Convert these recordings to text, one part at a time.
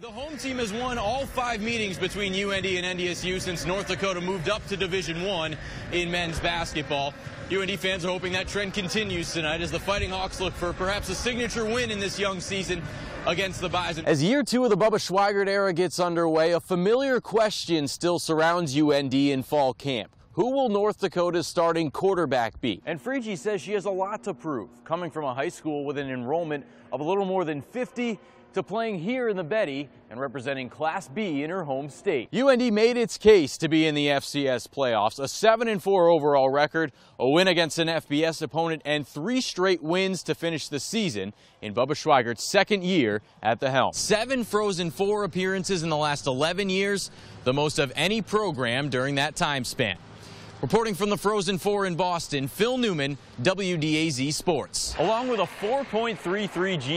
The home team has won all five meetings between UND and NDSU since North Dakota moved up to Division One in men's basketball. UND fans are hoping that trend continues tonight as the Fighting Hawks look for perhaps a signature win in this young season against the Bison. As year two of the Bubba Schweigert era gets underway, a familiar question still surrounds UND in fall camp. Who will North Dakota's starting quarterback be? And Frigie says she has a lot to prove, coming from a high school with an enrollment of a little more than 50 to playing here in the Betty and representing Class B in her home state. UND made its case to be in the FCS playoffs, a 7-4 overall record, a win against an FBS opponent, and three straight wins to finish the season in Bubba Schweigert's second year at the helm. Seven Frozen Four appearances in the last 11 years, the most of any program during that time span. Reporting from the Frozen Four in Boston, Phil Neumann, WDAZ Sports. Along with a 4.33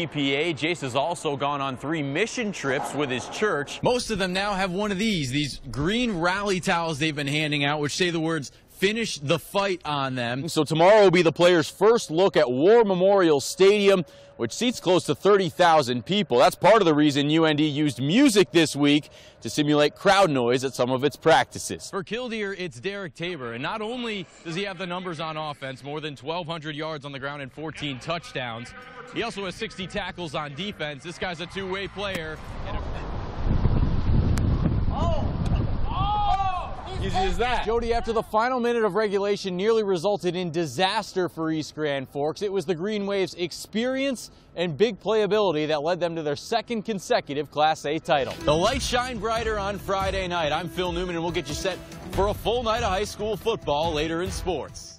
GPA, Jace has also gone on three mission trips with his church. Most of them now have one of these, these green rally towels they've been handing out, which say the words finish the fight on them. So tomorrow will be the players' first look at War Memorial Stadium, which seats close to 30,000 people. That's part of the reason UND used music this week to simulate crowd noise at some of its practices. For Killdeer, it's Derek Tabor, and not only does he have the numbers on offense, more than 1,200 yards on the ground and 14 touchdowns, he also has 60 tackles on defense. This guy's a two-way player. Oh. Easy as that. Jody, after the final minute of regulation nearly resulted in disaster for East Grand Forks, it was the Green Waves' experience and big playability that led them to their second consecutive Class A title. The lights shine brighter on Friday night. I'm Phil Neumann, and we'll get you set for a full night of high school football later in sports.